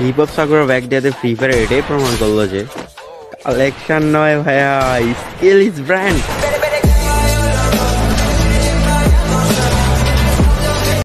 Heap hop Sagar bag দিয়ে Free Fire এটাই প্রমাণ করল যে। কালেকশন নয় ভাইয়া, স্কিল ইজ ব্র্যান্ড